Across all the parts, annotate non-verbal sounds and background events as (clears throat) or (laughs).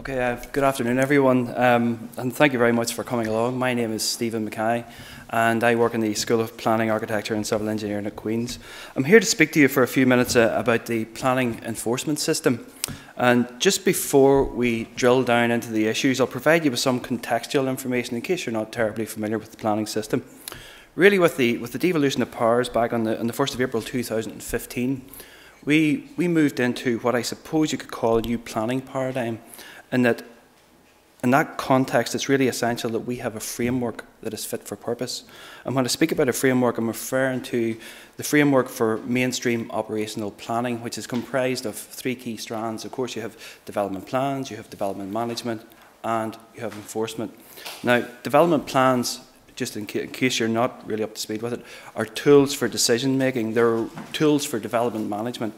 Okay, uh, good afternoon, everyone, um, and thank you very much for coming along. My name is Stephen McKay, and I work in the School of Planning, Architecture and Civil Engineering at Queen's. I'm here to speak to you for a few minutes uh, about the planning enforcement system. And just before we drill down into the issues, I'll provide you with some contextual information in case you're not terribly familiar with the planning system. Really, with the, with the devolution of powers back on the, on the 1st of April 2015, we, we moved into what I suppose you could call a new planning paradigm and that in that context, it's really essential that we have a framework that is fit for purpose. And when I speak about a framework, I'm referring to the framework for mainstream operational planning, which is comprised of three key strands. Of course, you have development plans, you have development management, and you have enforcement. Now, development plans, just in, ca in case you're not really up to speed with it, are tools for decision making. They're tools for development management.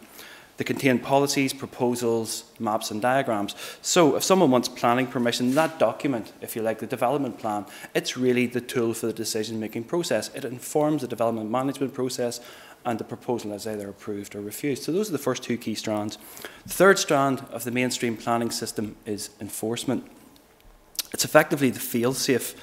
They contain policies, proposals, maps and diagrams. So if someone wants planning permission, that document, if you like, the development plan, it's really the tool for the decision-making process. It informs the development management process and the proposal is either approved or refused. So those are the first two key strands. The third strand of the mainstream planning system is enforcement. It's effectively the fail-safe.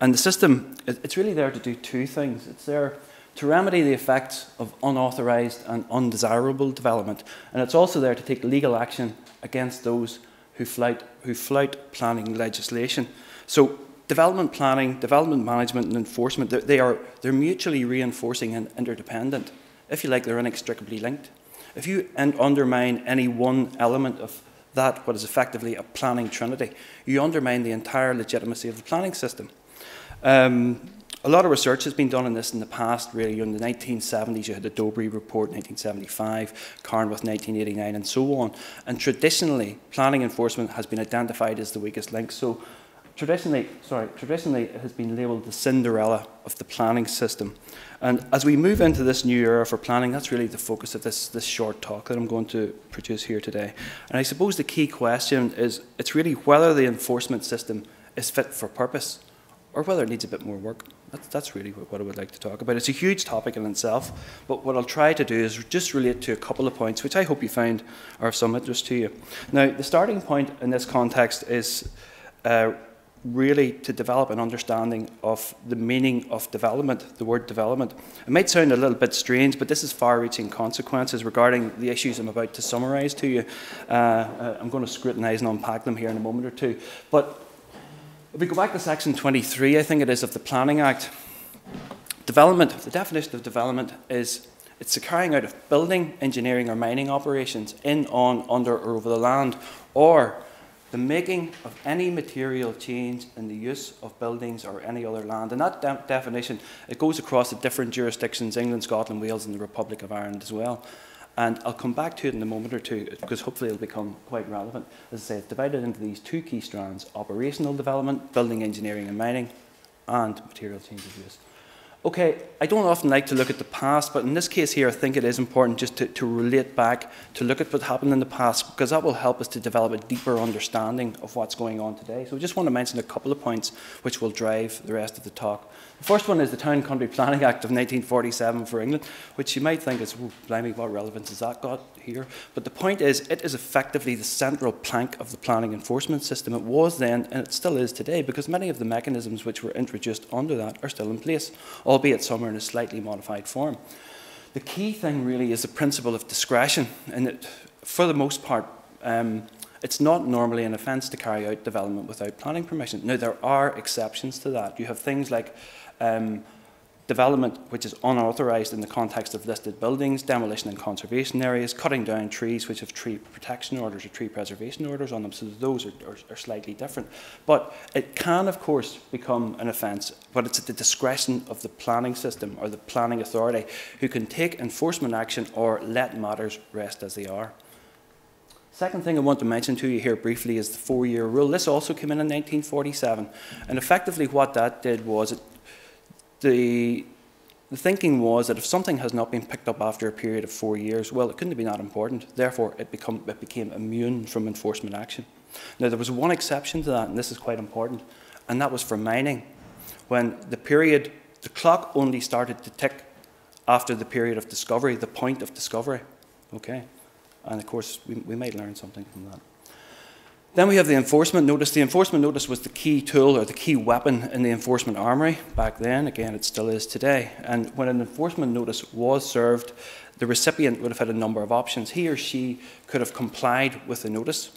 And the system, it's really there to do two things. It's there to remedy the effects of unauthorised and undesirable development, and it's also there to take legal action against those who flout, who flout planning legislation. So development planning, development management and enforcement, they are, they're mutually reinforcing and interdependent. If you like, they're inextricably linked. If you undermine any one element of that, what is effectively a planning trinity, you undermine the entire legitimacy of the planning system. Um, a lot of research has been done on this in the past, really. In the 1970s, you had the Dobry Report, 1975, Carnwath, 1989, and so on. And traditionally, planning enforcement has been identified as the weakest link. So traditionally, sorry, traditionally it has been labelled the Cinderella of the planning system. And as we move into this new era for planning, that's really the focus of this, this short talk that I'm going to produce here today. And I suppose the key question is, it's really whether the enforcement system is fit for purpose or whether it needs a bit more work. That's, that's really what I would like to talk about. It's a huge topic in itself, but what I'll try to do is just relate to a couple of points, which I hope you find are of some interest to you. Now, the starting point in this context is uh, really to develop an understanding of the meaning of development, the word development. It might sound a little bit strange, but this is far-reaching consequences regarding the issues I'm about to summarise to you. Uh, uh, I'm going to scrutinise and unpack them here in a moment or two. But if we go back to section 23, I think it is, of the Planning Act, development, the definition of development is it's the carrying out of building, engineering, or mining operations in, on, under, or over the land, or the making of any material change in the use of buildings or any other land. And that de definition, it goes across the different jurisdictions, England, Scotland, Wales, and the Republic of Ireland as well. And I'll come back to it in a moment or two because hopefully it'll become quite relevant. As I say, it's divided into these two key strands, operational development, building engineering and mining, and material change of use. Okay, I don't often like to look at the past, but in this case here, I think it is important just to, to relate back, to look at what happened in the past, because that will help us to develop a deeper understanding of what's going on today. So I just want to mention a couple of points which will drive the rest of the talk. The first one is the Town Country Planning Act of 1947 for England, which you might think is, blimey, what relevance has that got here? But the point is, it is effectively the central plank of the planning enforcement system. It was then, and it still is today, because many of the mechanisms which were introduced under that are still in place, albeit some are in a slightly modified form. The key thing really is the principle of discretion, and it, for the most part, um, it's not normally an offence to carry out development without planning permission. Now, there are exceptions to that. You have things like um, development which is unauthorised in the context of listed buildings, demolition in conservation areas, cutting down trees which have tree protection orders or tree preservation orders on them, so those are, are, are slightly different. But it can, of course, become an offence, but it's at the discretion of the planning system or the planning authority who can take enforcement action or let matters rest as they are. Second thing I want to mention to you here briefly is the four-year rule. This also came in in 1947, and effectively what that did was it the, the thinking was that if something has not been picked up after a period of four years, well, it couldn't have been that important. Therefore, it, become, it became immune from enforcement action. Now, there was one exception to that, and this is quite important, and that was for mining. When the period, the clock only started to tick after the period of discovery, the point of discovery. Okay? And of course, we, we might learn something from that. Then we have the enforcement notice. The enforcement notice was the key tool or the key weapon in the enforcement armory back then. Again, it still is today. And when an enforcement notice was served, the recipient would have had a number of options. He or she could have complied with the notice,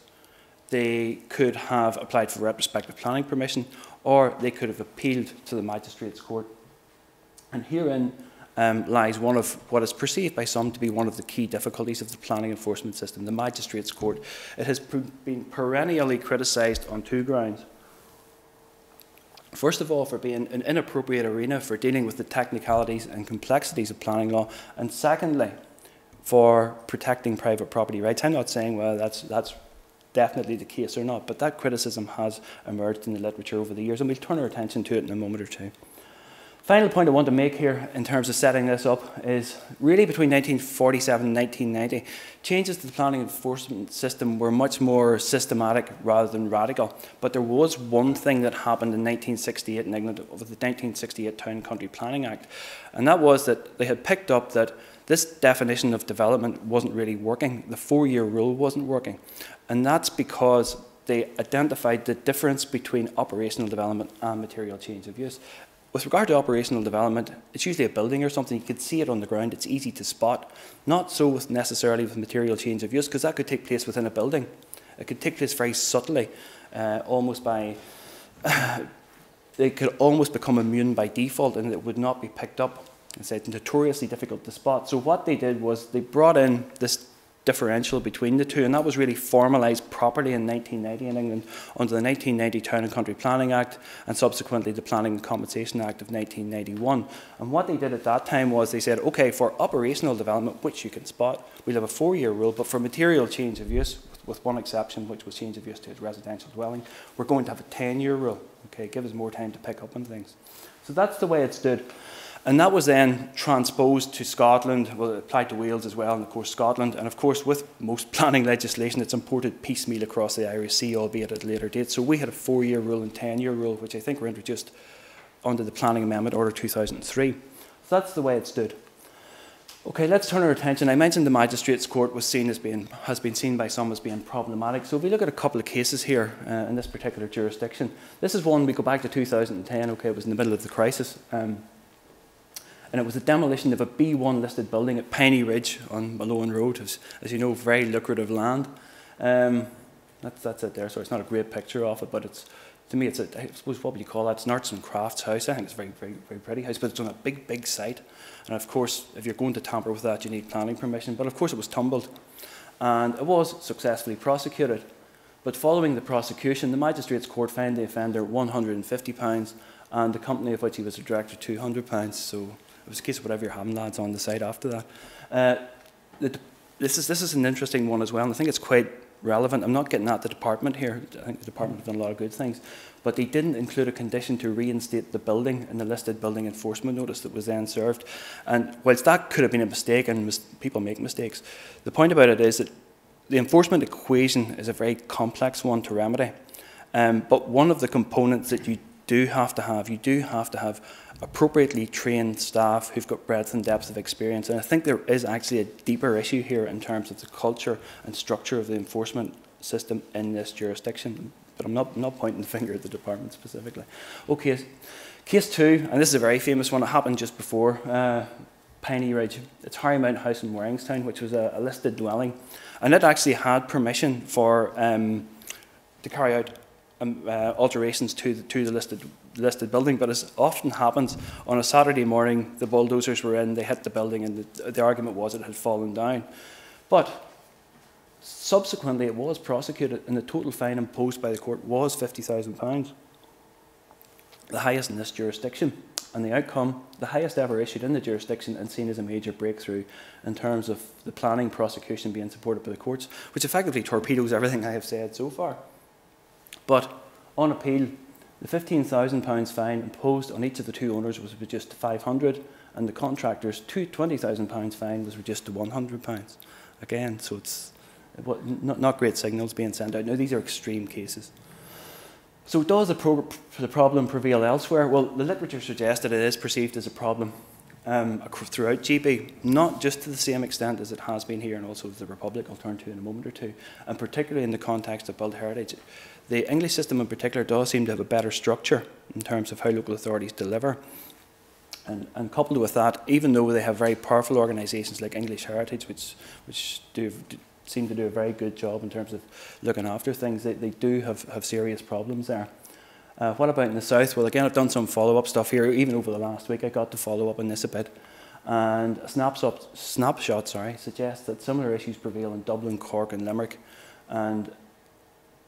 they could have applied for retrospective planning permission, or they could have appealed to the magistrates court. And herein um, lies one of what is perceived by some to be one of the key difficulties of the planning enforcement system, the magistrates court. It has been perennially criticised on two grounds. First of all, for being an inappropriate arena for dealing with the technicalities and complexities of planning law, and secondly, for protecting private property rights. I'm not saying, well, that's, that's definitely the case or not, but that criticism has emerged in the literature over the years, and we'll turn our attention to it in a moment or two. Final point I want to make here in terms of setting this up is really between 1947 and 1990, changes to the planning enforcement system were much more systematic rather than radical. But there was one thing that happened in 1968 in England with the 1968 Town Country Planning Act, and that was that they had picked up that this definition of development wasn't really working. The four-year rule wasn't working. And that's because they identified the difference between operational development and material change of use. With regard to operational development, it's usually a building or something. You can see it on the ground. It's easy to spot. Not so with necessarily with material change of use, because that could take place within a building. It could take place very subtly, uh, almost by. (coughs) they could almost become immune by default, and it would not be picked up. It's notoriously difficult to spot. So what they did was they brought in this differential between the two, and that was really formalised properly in 1990 in England under the 1990 Town and Country Planning Act and subsequently the Planning and Compensation Act of 1991. And what they did at that time was they said, okay, for operational development, which you can spot, we'll have a four-year rule, but for material change of use, with one exception, which was change of use to a residential dwelling, we're going to have a 10-year rule. Okay, give us more time to pick up on things. So that's the way it stood. And that was then transposed to Scotland, well, it applied to Wales as well, and of course Scotland. And of course, with most (laughs) planning legislation, it's imported piecemeal across the Irish Sea, albeit at a later date. So we had a four year rule and 10 year rule, which I think were introduced under the Planning Amendment Order 2003. So that's the way it stood. Okay, let's turn our attention. I mentioned the magistrates' court was seen as being, has been seen by some as being problematic. So if we look at a couple of cases here uh, in this particular jurisdiction, this is one we go back to 2010. Okay, it was in the middle of the crisis. Um, and it was the demolition of a B1 listed building at Piney Ridge on Malone Road, as, as you know, very lucrative land. Um, that's, that's it there, so it's not a great picture of it, but it's, to me, it's a, I suppose what would you call that? It's an arts and crafts house. I think it's a very, very, very pretty house, but it's on a big, big site. And of course, if you're going to tamper with that, you need planning permission. But of course, it was tumbled. And it was successfully prosecuted. But following the prosecution, the Magistrates Court fined the offender £150 and the company of which he was a director £200. So it was a case of whatever you're having, lads, on the side after that. Uh, the, this, is, this is an interesting one as well, and I think it's quite relevant. I'm not getting at the department here. I think the department have done a lot of good things. But they didn't include a condition to reinstate the building in the listed building enforcement notice that was then served. And whilst that could have been a mistake, and people make mistakes, the point about it is that the enforcement equation is a very complex one to remedy. Um, but one of the components that you do have to have, you do have to have appropriately trained staff who've got breadth and depth of experience. And I think there is actually a deeper issue here in terms of the culture and structure of the enforcement system in this jurisdiction. But I'm not, not pointing the (laughs) finger at the department specifically. Okay, case two, and this is a very famous one. It happened just before uh, Piney Ridge. It's Harrymount House in Warringstown, which was a, a listed dwelling. And it actually had permission for um, to carry out um, uh, alterations to the, to the listed listed building, but as often happens, on a Saturday morning, the bulldozers were in, they hit the building, and the, the argument was it had fallen down. But subsequently, it was prosecuted, and the total fine imposed by the court was £50,000, the highest in this jurisdiction. And the outcome, the highest ever issued in the jurisdiction and seen as a major breakthrough in terms of the planning prosecution being supported by the courts, which effectively torpedoes everything I have said so far. But on appeal, the £15,000 fine imposed on each of the two owners was reduced to 500 and the contractor's £20,000 fine was reduced to £100. Again, so it's not, not great signals being sent out. Now, these are extreme cases. So does the, pro the problem prevail elsewhere? Well, the literature suggests that it is perceived as a problem. um, throughout GB, not just to the same extent as it has been here and also the Republic, I'll turn to in a moment or two, and particularly in the context of built heritage. The English system in particular does seem to have a better structure in terms of how local authorities deliver. And, and coupled with that, even though they have very powerful organisations like English Heritage, which, which do, do, seem to do a very good job in terms of looking after things, they, they do have, have serious problems there. Uh, what about in the south? Well, again, I've done some follow-up stuff here. Even over the last week, I got to follow up on this a bit. And a snapshot, snapshot sorry, suggests that similar issues prevail in Dublin, Cork, and Limerick. And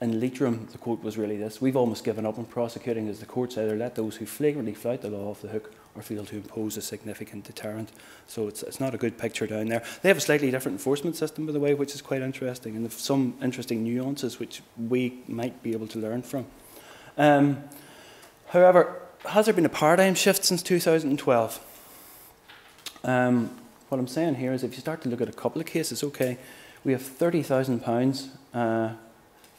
in Leitrim, the quote was really this We've almost given up on prosecuting as the courts either let those who flagrantly flout the law off the hook or fail to impose a significant deterrent. So it's, it's not a good picture down there. They have a slightly different enforcement system, by the way, which is quite interesting, and some interesting nuances which we might be able to learn from. Um, however, has there been a paradigm shift since 2012? Um, what I'm saying here is if you start to look at a couple of cases, okay, we have £30,000 uh,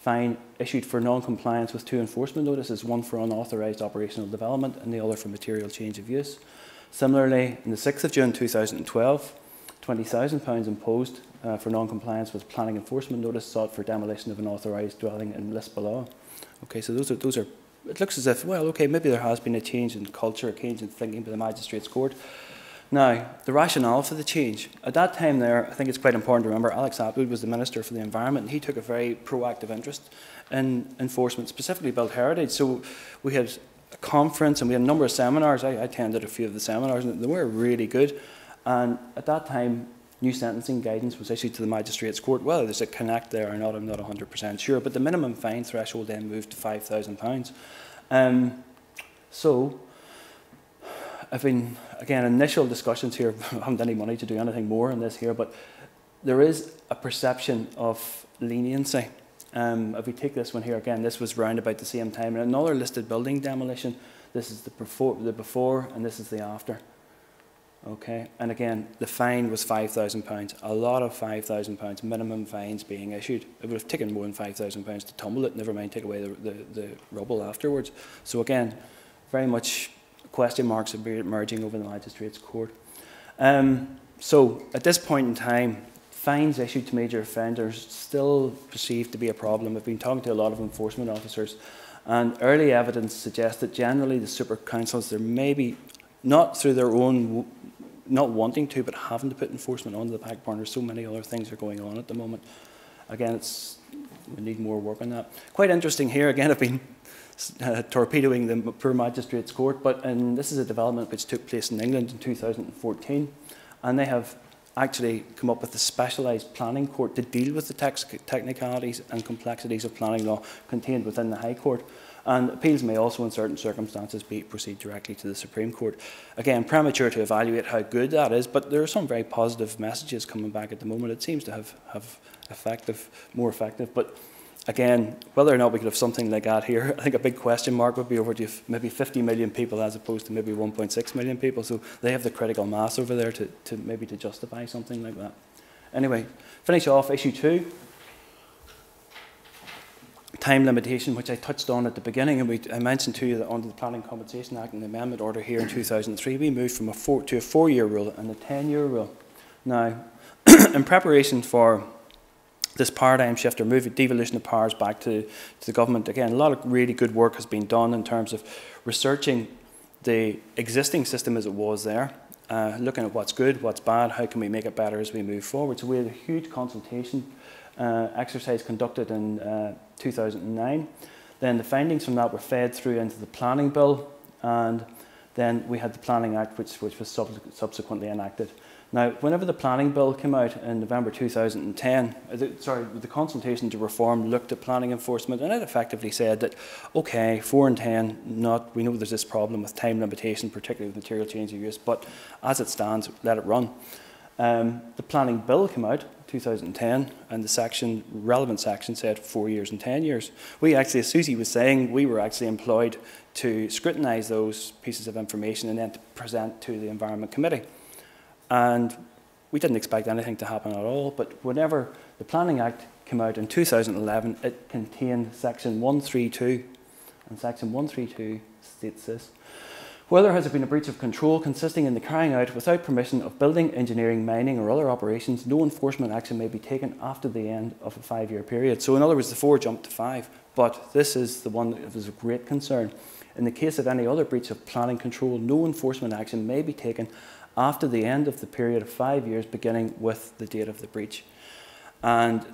fine issued for non-compliance with two enforcement notices, one for unauthorised operational development and the other for material change of use. Similarly, in the 6th of June 2012, £20,000 imposed uh, for non-compliance with planning enforcement notice sought for demolition of an authorised dwelling in Lisburn. Okay, so those are, those are, it looks as if, well, okay, maybe there has been a change in culture, a change in thinking by the Magistrates Court. Now, the rationale for the change. At that time there, I think it's quite important to remember, Alex Attwood was the Minister for the Environment, and he took a very proactive interest in enforcement, specifically built heritage. So we had a conference and we had a number of seminars. I, I attended a few of the seminars, and they were really good. And at that time, new sentencing guidance was issued to the Magistrates Court. Whether there's a connect there or not, I'm not 100% sure, but the minimum fine threshold then moved to £5,000. Um, so, I've been, again, initial discussions here, (laughs) I haven't any money to do anything more in this here, but there is a perception of leniency. Um, if we take this one here again, this was round about the same time. And another listed building demolition, this is the before, the before and this is the after. Okay, and again, the fine was £5,000. A lot of £5,000 minimum fines being issued. It would have taken more than £5,000 to tumble it, never mind take away the, the, the rubble afterwards. So again, very much question marks are emerging over the magistrates court. Um, so at this point in time, fines issued to major offenders still perceived to be a problem. I've been talking to a lot of enforcement officers, and early evidence suggests that generally the super councils, there may be, not through their own not wanting to, but having to put enforcement onto the back burner. So many other things are going on at the moment. Again, it's we need more work on that. Quite interesting here. Again, I've been uh, torpedoing the poor magistrates court, but and this is a development which took place in England in 2014, and they have actually come up with a specialised planning court to deal with the technicalities and complexities of planning law contained within the High Court. And appeals may also, in certain circumstances, be proceed directly to the Supreme Court. Again, premature to evaluate how good that is, but there are some very positive messages coming back at the moment. It seems to have, have effective, more effective. But again, whether or not we could have something like that here, (laughs) I think a big question mark would be over to maybe 50 million people as opposed to maybe 1.6 million people. So they have the critical mass over there to, to maybe to justify something like that. Anyway, finish off issue two time limitation, which I touched on at the beginning, and we, I mentioned to you that under the Planning Compensation Act and the Amendment Order here in 2003, we moved from a four, to a four-year rule and a 10-year rule. Now, (clears throat) in preparation for this paradigm shift or moving devolution of powers back to, to the government, again, a lot of really good work has been done in terms of researching the existing system as it was there, uh, looking at what's good, what's bad, how can we make it better as we move forward. So we had a huge consultation uh, exercise conducted in uh, 2009. Then the findings from that were fed through into the planning bill, and then we had the Planning Act, which, which was sub subsequently enacted. Now, whenever the planning bill came out in November 2010, uh, the, sorry, the consultation to reform looked at planning enforcement, and it effectively said that, okay, 4 and 10, not, we know there's this problem with time limitation, particularly with material change of use, but as it stands, let it run. Um, the planning bill came out 2010, and the section, relevant section said four years and 10 years. We actually, as Susie was saying, we were actually employed to scrutinise those pieces of information and then to present to the Environment Committee. And we didn't expect anything to happen at all, but whenever the Planning Act came out in 2011, it contained section 132, and section 132 states this. Whether has been a breach of control consisting in the carrying out without permission of building, engineering, mining, or other operations, no enforcement action may be taken after the end of a five year period. So, in other words, the four jumped to five, but this is the one that was of great concern. In the case of any other breach of planning control, no enforcement action may be taken after the end of the period of five years, beginning with the date of the breach. And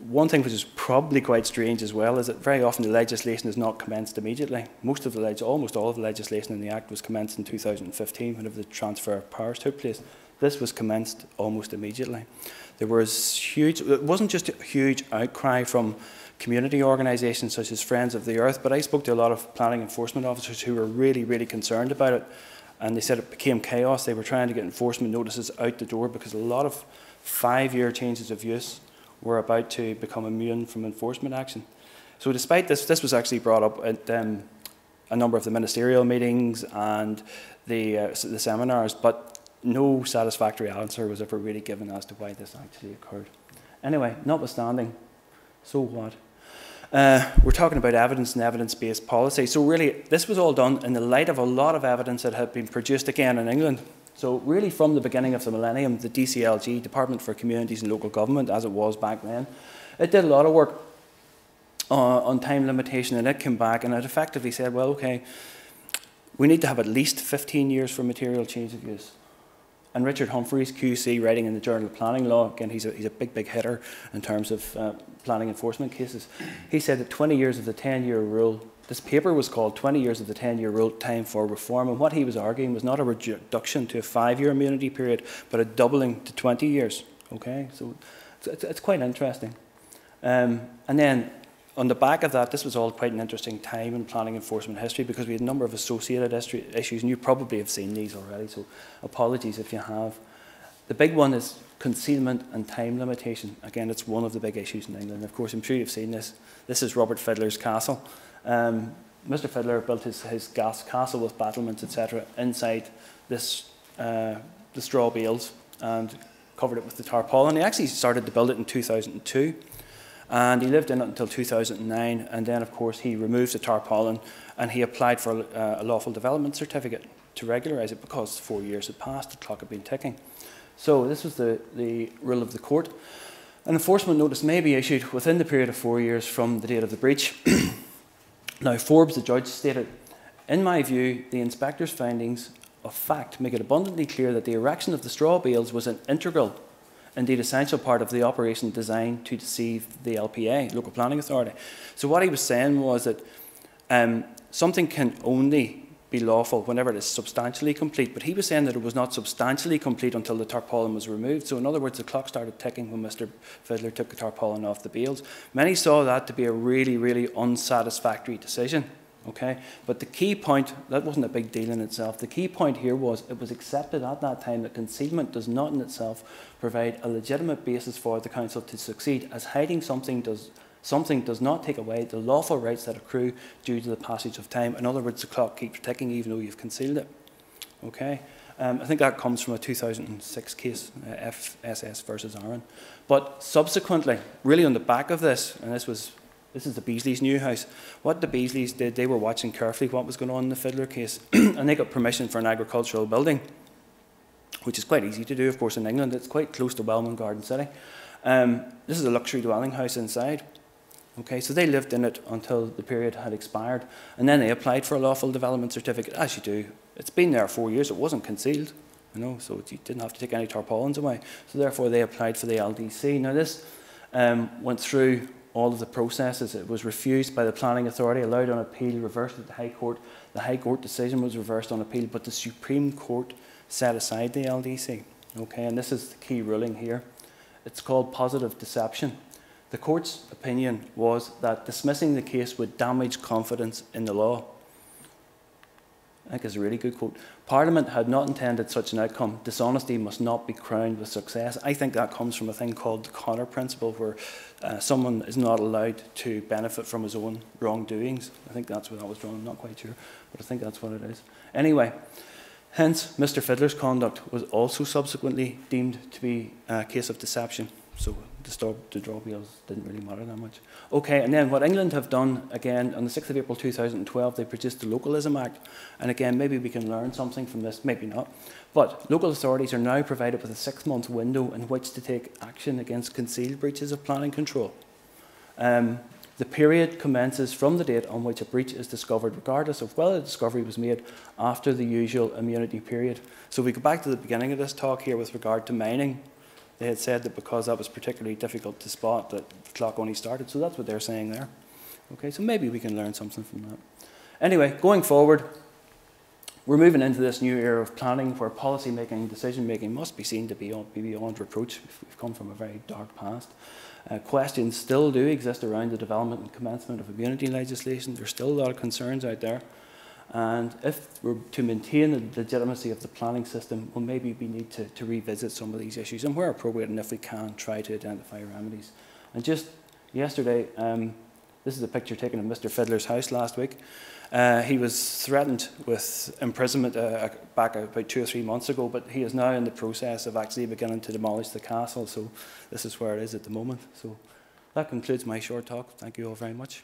one thing which is probably quite strange as well is that very often the legislation is not commenced immediately. Most of the leg- almost all of the legislation in the Act was commenced in 2015 whenever the transfer of powers took place. This was commenced almost immediately. There was huge, it wasn't just a huge outcry from community organisations such as Friends of the Earth, but I spoke to a lot of planning enforcement officers who were really, really concerned about it. And they said it became chaos. They were trying to get enforcement notices out the door because a lot of five year changes of use were about to become immune from enforcement action. So, despite this, this was actually brought up at um, a number of the ministerial meetings and the, uh, the seminars, but no satisfactory answer was ever really given as to why this actually occurred. Anyway, notwithstanding, so what? Uh, we're talking about evidence and evidence based policy. So, really, this was all done in the light of a lot of evidence that had been produced again in England so really from the beginning of the millennium, the DCLG, Department for Communities and Local Government, as it was back then, it did a lot of work uh, on time limitation and it came back and it effectively said, well, okay, we need to have at least 15 years for material change of use. And Richard Humphreys, QC, writing in the Journal of Planning Law, again, he's a, he's a big, big hitter in terms of uh, planning enforcement cases. He said that 20 years of the 10 year rule this paper was called 20 Years of the 10 Year Rule Time for Reform, and what he was arguing was not a reduction to a five year immunity period, but a doubling to 20 years. Okay, so it's, it's quite interesting. Um, and then on the back of that, this was all quite an interesting time in planning enforcement history because we had a number of associated issues, and you probably have seen these already, so apologies if you have. The big one is concealment and time limitation. Again, it's one of the big issues in England. Of course, I'm sure you've seen this. This is Robert Fidler's castle. Um, Mr. Fidler built his, his gas castle with battlements, etc., inside this uh, the straw bales and covered it with the tarpaulin. He actually started to build it in 2002, and he lived in it until 2009. And then, of course, he removed the tarpaulin and he applied for uh, a lawful development certificate to regularise it because four years had passed, the clock had been ticking. So this was the, the rule of the court. An enforcement notice may be issued within the period of four years from the date of the breach. (clears throat) Now, Forbes, the judge, stated, In my view, the inspector's findings of fact make it abundantly clear that the erection of the straw bales was an integral, indeed essential part of the operation designed to deceive the LPA, Local Planning Authority. So, what he was saying was that um, something can only be lawful whenever it is substantially complete. But he was saying that it was not substantially complete until the tarpaulin was removed. So, in other words, the clock started ticking when Mr. Fidler took the tarpaulin off the bales. Many saw that to be a really, really unsatisfactory decision. Okay, but the key point that wasn't a big deal in itself. The key point here was it was accepted at that time that concealment does not in itself provide a legitimate basis for the council to succeed, as hiding something does Something does not take away the lawful rights that accrue due to the passage of time. In other words, the clock keeps ticking even though you've concealed it. Okay? Um, I think that comes from a 2006 case, uh, FSS versus Arun. But subsequently, really on the back of this, and this was this is the Beesley's new house. What the Beesleys did, they were watching carefully what was going on in the Fidler case, (clears throat) and they got permission for an agricultural building, which is quite easy to do, of course, in England. It's quite close to Welwyn Garden City. Um, this is a luxury dwelling house inside. Okay, so they lived in it until the period had expired, and then they applied for a lawful development certificate, as you do. It's been there four years, it wasn't concealed, you know, so you didn't have to take any tarpaulins away. So therefore, they applied for the LDC. Now, this um, went through all of the processes. It was refused by the planning authority, allowed on appeal, reversed at the High Court. The High Court decision was reversed on appeal, but the Supreme Court set aside the LDC. Okay, and this is the key ruling here. It's called positive deception. The court's opinion was that dismissing the case would damage confidence in the law. I think it's a really good quote. Parliament had not intended such an outcome. Dishonesty must not be crowned with success. I think that comes from a thing called the Connor principle, where uh, someone is not allowed to benefit from his own wrongdoings. I think that's where that was drawn. I'm not quite sure, but I think that's what it is. Anyway, hence, Mr. Fidler's conduct was also subsequently deemed to be a case of deception so the, stop, the draw wheels didn't really matter that much. Okay, and then what England have done again on the 6th of April 2012, they produced the Localism Act, and again maybe we can learn something from this, maybe not. But local authorities are now provided with a six-month window in which to take action against concealed breaches of planning control. Um, the period commences from the date on which a breach is discovered, regardless of whether the discovery was made after the usual immunity period. So we go back to the beginning of this talk here with regard to mining. They had said that because that was particularly difficult to spot, that the clock only started. So that's what they're saying there. Okay, so maybe we can learn something from that. Anyway, going forward, we're moving into this new era of planning where policy making, decision making must be seen to be, be beyond reproach. We've come from a very dark past. Uh, questions still do exist around the development and commencement of immunity legislation. There's still a lot of concerns out there. And if we're to maintain the legitimacy of the planning system, well, maybe we need to, to revisit some of these issues and where appropriate and if we can, try to identify remedies. And just yesterday, um, this is a picture taken of Mr. Fidler's house last week. Uh, he was threatened with imprisonment uh, back about two or three months ago, but he is now in the process of actually beginning to demolish the castle. So this is where it is at the moment. So that concludes my short talk. Thank you all very much.